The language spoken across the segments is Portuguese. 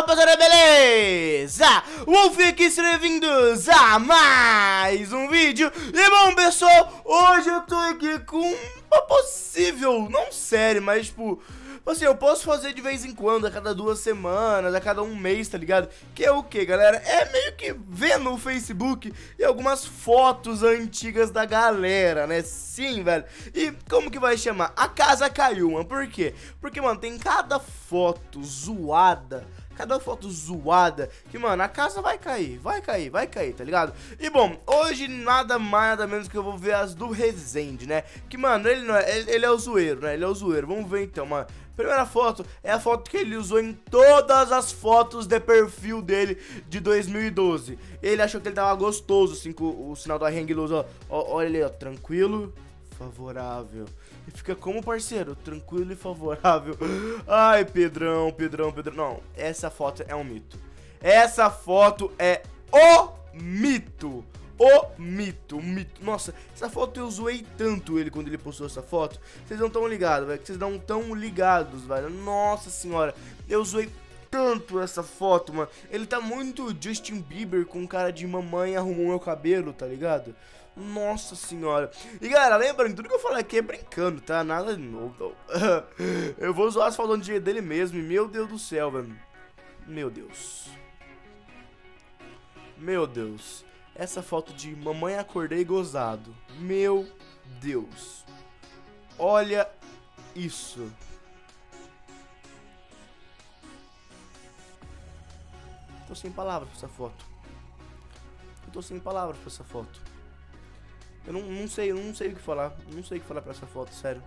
rapaziada, beleza? Wolf aqui, sejam bem-vindos a mais um vídeo E bom, pessoal, hoje eu tô aqui com uma possível, não série, mas tipo Assim, eu posso fazer de vez em quando, a cada duas semanas, a cada um mês, tá ligado? Que é o que, galera? É meio que ver no Facebook e algumas fotos antigas da galera, né? Sim, velho. E como que vai chamar? A casa caiu, mano. Por quê? Porque, mano, tem cada foto zoada cada foto zoada, que, mano, a casa vai cair, vai cair, vai cair, tá ligado? E, bom, hoje nada mais, nada menos que eu vou ver as do Resende, né? Que, mano, ele, não é, ele, ele é o zoeiro, né? Ele é o zoeiro. Vamos ver, então, mano. Primeira foto é a foto que ele usou em todas as fotos de perfil dele de 2012. Ele achou que ele tava gostoso, assim, com o, o sinal da hang loose, ó. ó. Olha ali, ó, tranquilo, favorável. E fica como, parceiro? Tranquilo e favorável. Ai, Pedrão, Pedrão, Pedrão. Não, essa foto é um mito. Essa foto é o mito. O mito, o mito. Nossa, essa foto eu zoei tanto ele quando ele postou essa foto. Vocês não estão ligados, velho. Vocês não estão ligados, velho. Nossa senhora, eu zoei tanto essa foto, mano. Ele tá muito Justin Bieber com cara de mamãe arrumou meu cabelo, tá ligado? Nossa senhora. E galera, lembrando, tudo que eu falei aqui é brincando, tá? Nada de novo. eu vou zoar as fotos dele mesmo. E meu Deus do céu, velho. Meu Deus. Meu Deus. Essa foto de mamãe acordei gozado. Meu Deus. Olha isso. Tô sem palavras pra essa foto. Eu tô sem palavras pra essa foto. Eu não, não sei, eu não sei o que falar. Não sei o que falar pra essa foto, sério.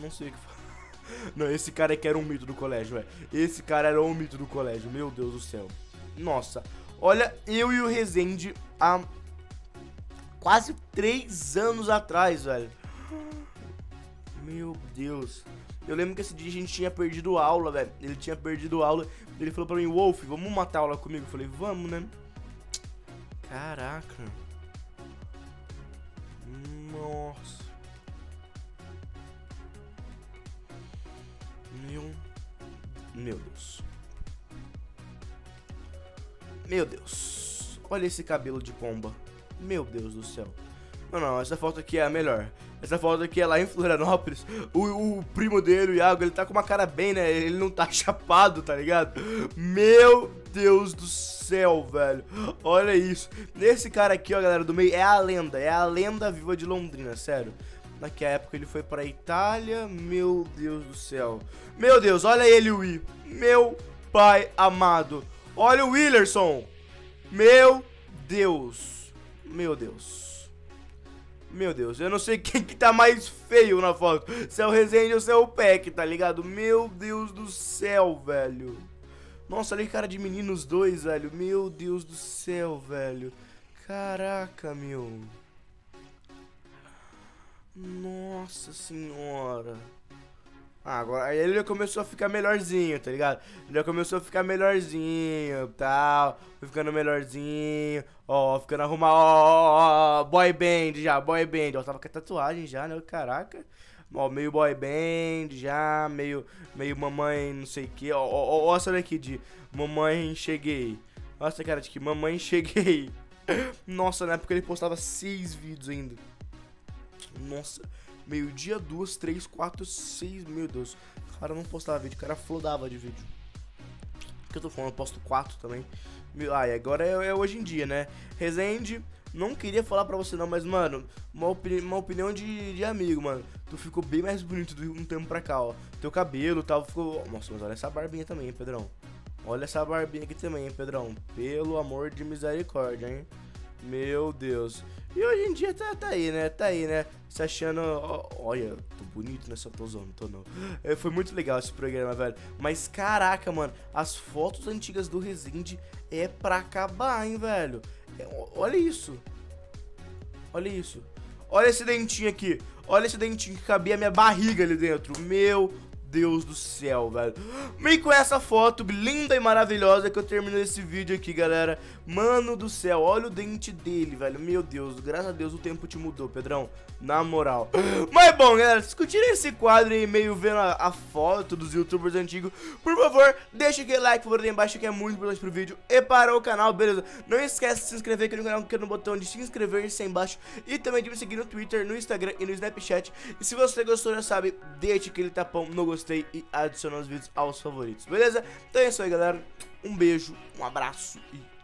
Não sei o que falar. Não, esse cara aqui era um mito do colégio, velho. Esse cara era um mito do colégio, meu Deus do céu. Nossa, olha, eu e o Rezende há quase três anos atrás, velho. Meu Deus. Eu lembro que esse dia a gente tinha perdido aula, velho. Ele tinha perdido aula. Ele falou pra mim, Wolf, vamos matar aula comigo? Eu falei, vamos, né? Caraca. Nossa. Meu. Meu Deus. Meu Deus. Olha esse cabelo de pomba. Meu Deus do céu. Não, não, essa foto aqui é a melhor. Essa foto aqui é lá em Florianópolis. O, o, primo dele, o Iago, ele tá com uma cara bem, né? Ele não tá chapado, tá ligado? Meu Deus do céu, velho. Olha isso. Esse cara aqui, ó, galera, do meio, é a lenda. É a lenda viva de Londrina, sério. Naquela época ele foi pra Itália. Meu Deus do céu. Meu Deus, olha ele, I. Meu pai amado. Olha o Willerson. Meu Deus. Meu Deus. Meu Deus, eu não sei quem que tá mais feio na foto. Se é o Resende ou se é o Peck, tá ligado? Meu Deus do céu, velho. Nossa, olha que cara de meninos dois, velho. Meu Deus do céu, velho. Caraca, meu. Nossa senhora. Ah, agora aí ele já começou a ficar melhorzinho, tá ligado? Ele já começou a ficar melhorzinho, tal, foi ficando melhorzinho, ó, ficando arrumado, ó, ó, boy band já, boy band, ó, tava com a tatuagem já, né, caraca, ó, meio boy band já, meio, meio mamãe não sei o que, ó, ó, ó, essa daqui de mamãe cheguei, nossa, cara, de que mamãe cheguei, nossa, na época ele postava seis vídeos ainda, nossa, Meio-dia, duas, três, quatro, seis. Meu Deus. Cara não postava vídeo, cara flodava de vídeo. O que eu tô falando? Eu posto quatro também. Ah, e agora é, é, hoje em dia, né? Resende, não queria falar pra você não, mas, mano, uma, opini uma opinião de, de amigo, mano. Tu ficou bem mais bonito de um tempo pra cá, ó. Teu cabelo e tal ficou. Nossa, mas olha essa barbinha também, hein, Pedrão. Olha essa barbinha aqui também, hein, Pedrão. Pelo amor de misericórdia, hein? Meu Deus. E hoje em dia tá, tá aí, né? Tá aí, né? Se achando. Ó, olha, tô bonito nessa tô zoando, tô não. É, foi muito legal esse programa, velho. Mas caraca, mano, as fotos antigas do Resende é pra acabar, hein, velho? É, olha isso. Olha isso. Olha esse dentinho aqui. Olha esse dentinho que cabia a minha barriga ali dentro. Meu Deus do céu, velho. E com essa foto linda e maravilhosa que eu termino esse vídeo aqui, galera. Mano do céu, olha o dente dele, velho. Meu Deus, graças a Deus o tempo te mudou, Pedrão. Na moral. Mas bom, galera, curtirem esse quadro aí, meio vendo a, a, foto dos youtubers antigos, por favor, deixa aquele like, por aí embaixo que é muito importante pro vídeo. E para o canal, beleza? Não esquece de se inscrever aqui no canal, clicando no botão de se inscrever aí embaixo. E também de me seguir no Twitter, no Instagram e no Snapchat. E se você gostou, já sabe, deixe aquele tapão no gostei e adicione os vídeos aos favoritos, beleza? Então é isso aí, galera. Um beijo, um abraço e